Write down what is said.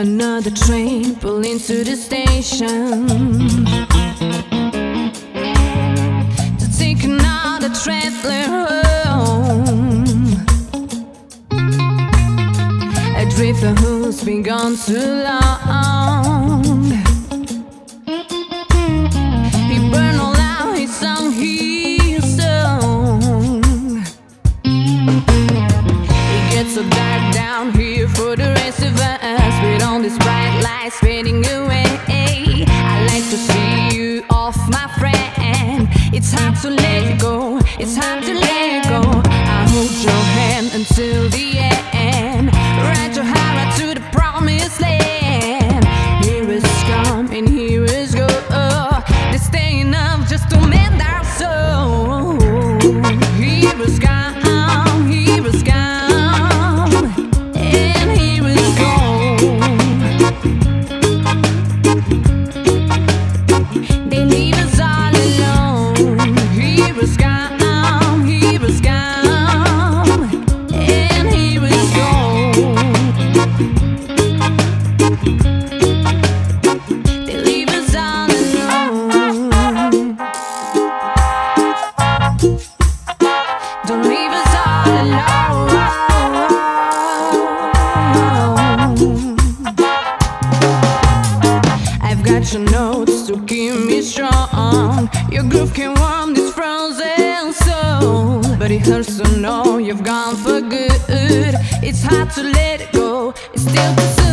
Another train pull into the station to take another traveler home. A drifter who's been gone too long. So dark down here for the rest of us. With all these bright lights fading away. I like to see you off, my friend. It's hard to let go, it's hard to let go. I hold your hand until the end. Ride your notes to keep me strong. Your groove can warm this frozen soul. But it hurts to know you've gone for good. It's hard to let it go, it's still too soon.